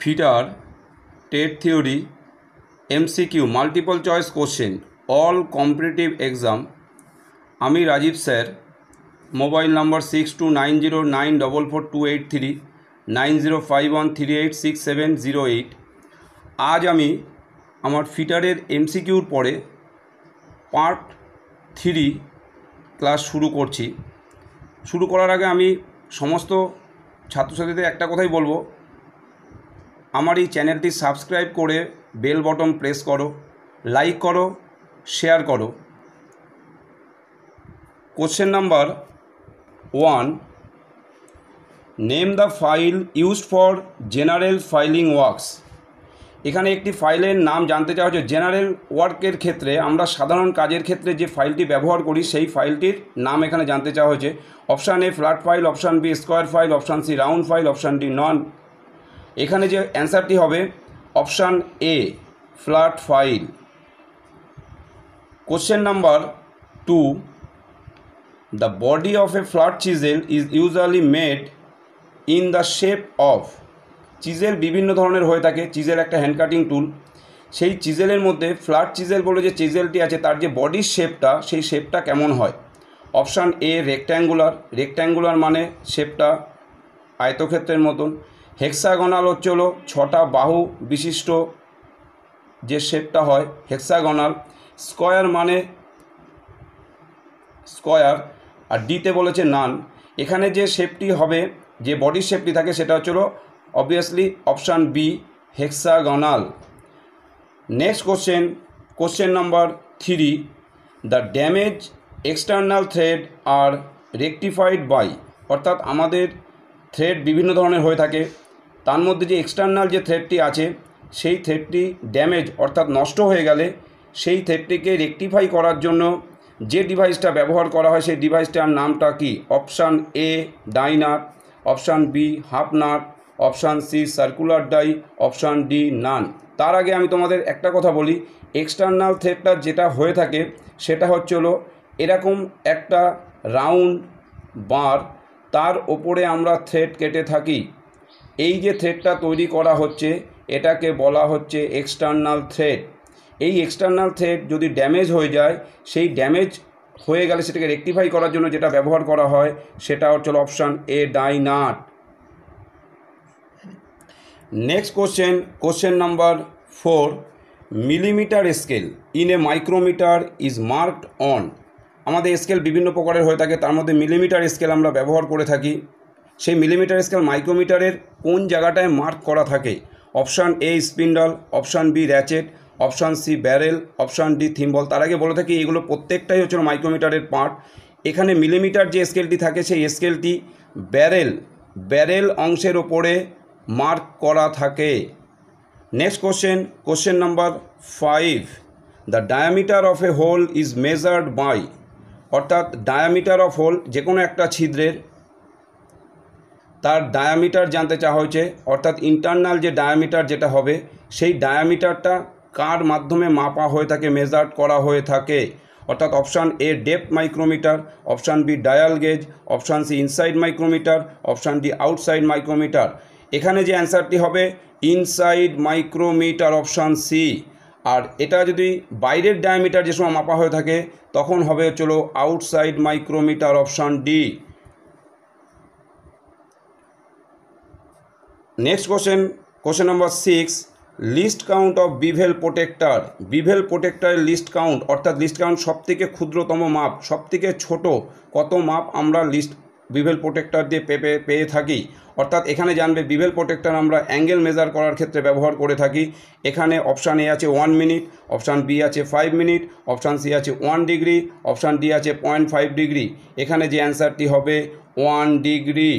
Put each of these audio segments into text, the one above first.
Fitter, TET theory, MCQ, multiple choice question, all competitive exam, আমি Rajib sir, mobile number six two nine zero nine double four two eight three, nine zero five one three eight six seven zero eight. আজ আমি আমার ফিটারের এমসিকিউর পরে part three class শুরু করছি। শুরু করার আগে আমি সমস্ত ছাত্রছাত্রীদের একটা কথাই বলব আমার এই চ্যানেলটি সাবস্ক্রাইব করে বেল বটন প্রেস করো, লাইক করো, শেয়ার করো। Question number one, name the file used for general filing works. এখানে একটি ফাইলের নাম জানতে চাওয়া হচ্ছে জেনারেল ওয়ার্কের ক্ষেত্রে আমরা সাধারণ কাজের ক্ষেত্রে যে ফাইলটি ব্যবহার করি, সেই ফাইলটির নাম এখানে জানতে চাওয়া হয়েছে option A flat file, option B square file, option C round file, option D none এখানে যে অ্যান্সারটি হবে, option A, flat file. Question number two, the body of a flat chisel is usually made in the shape of chisel বিভিন্ন ধরনের হয়ে থাকে। Chisel একটা hand cutting টুল সেই চিজেলের মধ্যে ফ্ল্যাট চিজেল বলে যে চিজেলটি আছে, তার যে বডির শেপটা, সেই শেপটা কেমন হয়? অপশান এ রেক্ট্যাঙ্গুলার রেক্ট্যাঙ্গুলার মানে শেপটা আয়তক্ষেত্রের মতন। হেক্সাগনাল হচ্ছে হলো ছটা বাহু বিশিষ্ট যে শেপটা হয়, হেক্সাগনাল। স্কয়ার মানে স্কয়ার আর ডিতে বলেছে নান। এখানে যে শেপটি হবে, যে বডির শেপটি থাকে, সেটা হচ্ছিল obviously option B hexagonal next question question number three the damage external thread are rectified by অর্থাৎ আমাদের থ্রেড বিভিন্ন ধরনের হয়ে থাকে। তার মধ্যে যে এক্সটার্নাল যে থ্রেডটি আছে, সেই থ্রেডটি ড্যামেজ অর্থাৎ নষ্ট হয়ে গেলে সেই থ্রেডটিকে রেকটিফাই করার জন্য যে ডিভাইসটা ব্যবহার করা হয়, সেই ডিভাইসটার নামটা কি? Option A die nut option B half nut option C circular die option D none তার আগে আমি তোমাদের একটা কথা বলি এক্সটার্নাল থ্রেডটা যেটা হয়ে থাকে, সেটা হচ্ছে হলো এরকম একটা রাউন্ড বার তার ওপরে আমরা থ্রেড কেটে থাকি। এই যে থ্রেডটা তৈরি করা হচ্ছে, এটাকে বলা হচ্ছে এক্সটার্নাল থ্রেড এই এক্সটার্নাল থ্রেড যদি ড্যামেজ হয়ে যায়, সেই ড্যামেজ হয়ে গেলে সেটাকে রেকটিফাই করার জন্য যেটা ব্যবহার করা হয়, সেটা হচ্ছে option A die nut next question question number four millimetre scale in a micrometer is marked on আমাদের স্কেল বিভিন্ন প্রকারের হয়ে থাকে, তার মধ্যে মিলিমিটার স্কেল আমরা ব্যবহার করে থাকি। সেই মিলিমিটার স্কেল মাইক্রোমিটারের কোন জায়গাটায় মার্ক করা থাকে? Option A spindle option B ratchet option C barrel option D thimble তার আগে বলে থাকি, এগুলো প্রত্যেকটাই হচ্ছে মাইক্রোমিটারের পার্ট এখানে মিলিমিটার যে স্কেলটি থাকে, সেই স্কেলটি ব্যারেল ব্যারেল অংশের ওপরে মার্ক করা থাকে। Next question question number five the diameter of a hole is measured by অর্থাৎ ডায়ামিটার অফ হোল যে কোনো একটা ছিদ্রের তার ডায়ামিটার জানতে চাওয়া হয়েছে, অর্থাৎ ইন্টারনাল যে ডায়ামিটার যেটা হবে, সেই ডায়ামিটারটা কার মাধ্যমে মাপা হয়ে থাকে মেজার্ড করা হয়ে থাকে। অর্থাৎ option A depth micrometer option B dial gauge option C inside micrometer option D outside micrometer এখানে যে অ্যান্সারটি হবে ইনসাইড মাইক্রোমিটার অপশান সি আর এটা যদি বাইরের ডায়ামিটার যে সময় মাপা হয়ে থাকে, তখন হবে চলো outside micrometer option D next question question number six least count of bevel protractor bevel প্রোটেক্টারের least count অর্থাৎ লিস্ট কাউন্ট সবথেকে ক্ষুদ্রতম মাপ, সবথেকে ছোট, কত মাপ আমরা লিস্ট বিভেল প্রোটেক্টার দিয়ে পেয়ে পেয়ে থাকি? অর্থাৎ এখানে জানবে বিভেল প্রোটেক্টার আমরা অ্যাঙ্গেল মেজার করার ক্ষেত্রে ব্যবহার করে থাকি। এখানে অপশান এ আছে ওয়ান মিনিট অপশান বি আছে ফাইভ মিনিট অপশান সি আছে ওয়ান ডিগ্রি অপশান ডি আছে পয়েন্ট ফাইভ ডিগ্রি এখানে যে অ্যান্সারটি হবে ওয়ান ডিগ্রি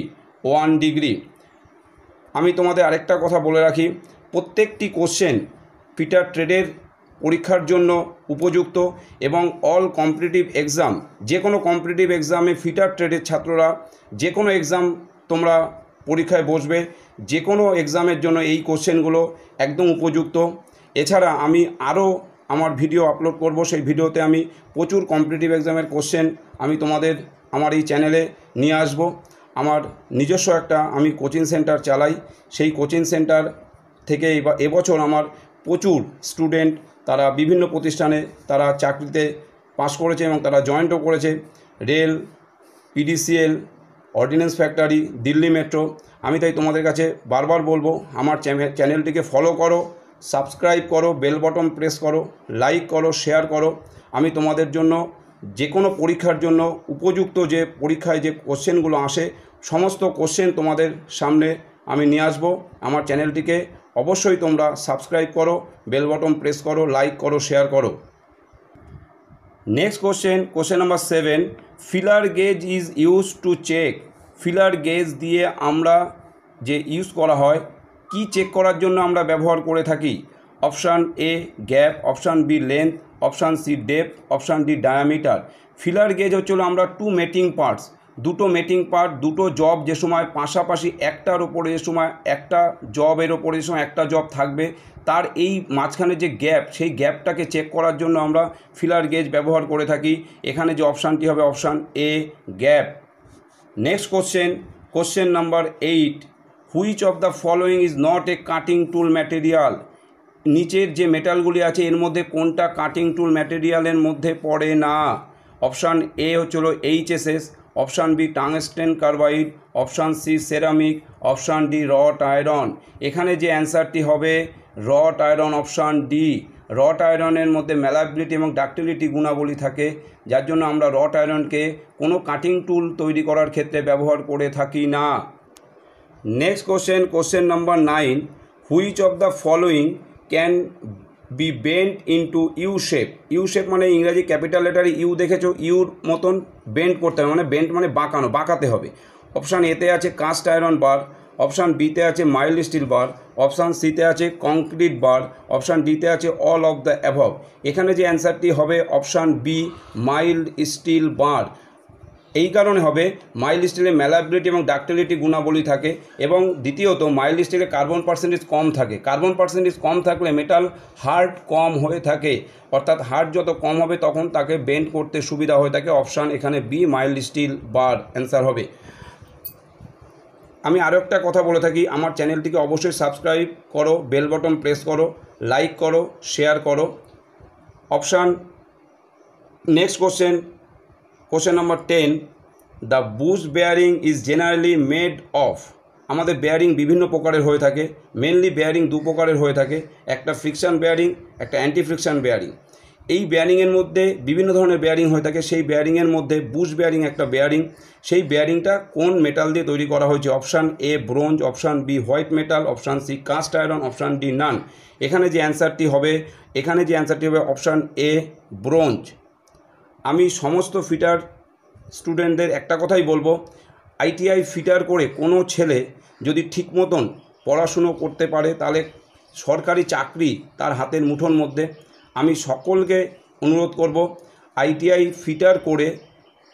ওয়ান ডিগ্রি আমি তোমাদের আরেকটা কথা বলে রাখি। প্রত্যেকটি কোশ্চেন পিটার ট্রেডের পরীক্ষার জন্য উপযুক্ত এবং অল কম্পিটিটিভ এক্সাম যে কোনো কম্পিটিটিভ এক্সামে ফিটার ট্রেডের ছাত্ররা যে কোনো এক্সাম তোমরা পরীক্ষায় বসবে যে কোনো এক্সামের জন্য এই কোশ্চেনগুলো একদম উপযুক্ত। এছাড়া আমি আরও আমার ভিডিও আপলোড করব, সেই ভিডিওতে আমি প্রচুর কম্পিটিটিভ এক্সামের কোশ্চেন আমি তোমাদের আমার এই চ্যানেলে নিয়ে আসব। আমার নিজস্ব একটা আমি কোচিং সেন্টার চালাই। সেই কোচিং সেন্টার থেকে এবার, এবছর আমার প্রচুর স্টুডেন্ট তারা বিভিন্ন প্রতিষ্ঠানে তারা চাকরিতে পাশ করেছে এবং তারা জয়েন্টও করেছে। Rail PDCL ordnance factory Delhi metro আমি তাই তোমাদের কাছে বারবার বলব, আমার চ্যানে- চ্যানেলটিকে ফলো করো সাবস্ক্রাইব করো বেল বটন প্রেস করো লাইক করো শেয়ার করো। আমি তোমাদের জন্য যে কোনো পরীক্ষার জন্য উপযুক্ত যে পরীক্ষায় যে কোশ্চেনগুলো আসে সমস্ত কোশ্চেন তোমাদের সামনে আমি নিয়ে আসব। আমার চ্যানেলটিকে অবশ্যই তোমরা সাবস্ক্রাইব করো বেল বটন প্রেস করো লাইক করো শেয়ার করো। Next question question number seven filler gauge is use to check filler gauge দিয়ে আমরা যে ইউজ করা হয়, কি চেক করার জন্য আমরা ব্যবহার করে থাকি? Option A gap option B length option C depth option D diameter filler gauge হচ্ছিল আমরা টু মেটিং পার্টস দুটো মেটিং পার্ট দুটো জব যে সময়, পাশাপাশি একটার ওপরে যে সময়, একটা জবের ওপরে যে সময় একটা জব থাকবে, তার এই মাঝখানে যে গ্যাপ সেই গ্যাপটাকে চেক করার জন্য আমরা ফিলার গেজ ব্যবহার করে থাকি। এখানে যে অপশানটি হবে option A gap next question question number eight which of the following is not a cutting tool material নিচের যে মেটালগুলি আছে, এর মধ্যে কোনটা কাটিং টুল ম্যাটেরিয়ালের মধ্যে পড়ে না? অপশান এ হচ্ছিল HSS option B tungsten carbide, option C ceramic, option D wrought iron. এখানে যে অ্যান্সারটি হবে wrought iron option D. Wrought আয়রনের মধ্যে ম্যালাবিলিটি এবং ডাক্টিলিটি গুণাবলী থাকে, যার জন্য আমরা রট আয়রনকে কোনো কাটিং টুল তৈরি করার ক্ষেত্রে ব্যবহার করে থাকি না। Next question question number nine, which of the following can be bent into U shape? U shape মানে ইংরাজি ক্যাপিটাল লেটারে ইউ দেখেছ, ইউর মতন বেন্ড করতে হবে মানে বেন্ড মানে বাঁকানো, বাঁকাতে হবে। অপশান এতে আছে কাস্ট আয়রন বার অপশান বিতে আছে মাইল্ড স্টিল বার অপশান সিতে আছে কংক্রিট বার অপশান ডিতে আছে অল অফ দ্য অ্যাভব এখানে যে অ্যান্সারটি হবে option B mild steel bar এই কারণে হবে মাইল্ড স্টিলে ম্যালাবিলিটি এবং ডাক্টিলিটি গুণাবলী থাকে এবং দ্বিতীয়ত মাইল্ড স্টিলে কার্বন পার্সেন্টেজ কম থাকে। কার্বন পার্সেন্টেজ কম থাকলে মেটাল হার্ড কম হয়ে থাকে। অর্থাৎ হার্ড যত কম হবে তখন তাকে বেন্ড করতে সুবিধা হয়ে থাকে। অপশান এখানে B mild steel bar answer হবে। আমি আরও একটা কথা বলে থাকি। আমার চ্যানেলটিকে অবশ্যই সাবস্ক্রাইব করো বেল বটন প্রেস করো লাইক করো শেয়ার করো। Option next question question number ten the bush bearing is generally made of আমাদের বেয়ারিং বিভিন্ন প্রকারের হয়ে থাকে মেনলি বেয়ারিং দু প্রকারের হয়ে থাকে, একটা ফ্রিকশন বেয়ারিং একটা অ্যান্টি ফ্রিকশন বেয়ারিং এই বেয়ারিংয়ের মধ্যে বিভিন্ন ধরনের বেয়ারিং হয়ে থাকে, সেই বেয়ারিংয়ের মধ্যে বুশ বেয়ারিং একটা বেয়ারিং সেই বেয়ারিংটা কোন মেটাল দিয়ে তৈরি করা হয়েছে? Option A bronze option B white metal option C cast iron option D none এখানে যে অ্যান্সারটি হবে, এখানে যে অ্যান্সারটি হবে অপশান এ ব্রোঞ্জ আমি সমস্ত ফিটার স্টুডেন্টদের একটা কথাই বলব আইটিআই ফিটার করে কোনো ছেলে যদি ঠিক মতন পড়াশুনো করতে পারে, তাহলে সরকারি চাকরি তার হাতের মুঠোর মধ্যে। আমি সকলকে অনুরোধ করব আইটিআই ফিটার করে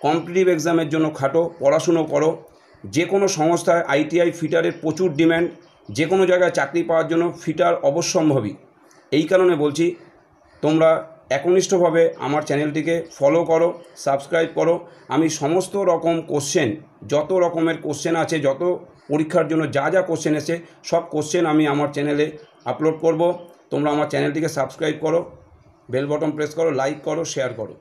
কম্পিটিটিভ এক্সামের জন্য খাটো, পড়াশুনো করো। যে কোনো সংস্থায় আইটিআই ফিটারের প্রচুর ডিম্যান্ড, যে কোনো জায়গায় চাকরি পাওয়ার জন্য ফিটার অবশ্যম্ভাবী। এই কারণে বলছি, তোমরা একনিষ্ঠভাবে আমার চ্যানেলটিকে ফলো করো সাবস্ক্রাইব করো। আমি সমস্ত রকম কোশ্চেন যত রকমের কোশ্চেন আছে, যত পরীক্ষার জন্য যা যা কোশ্চেন এসে সব কোশ্চেন আমি আমার চ্যানেলে আপলোড করব। তোমরা আমার চ্যানেলটিকে সাবস্ক্রাইব করো বেল বটন প্রেস করো লাইক করো শেয়ার করো।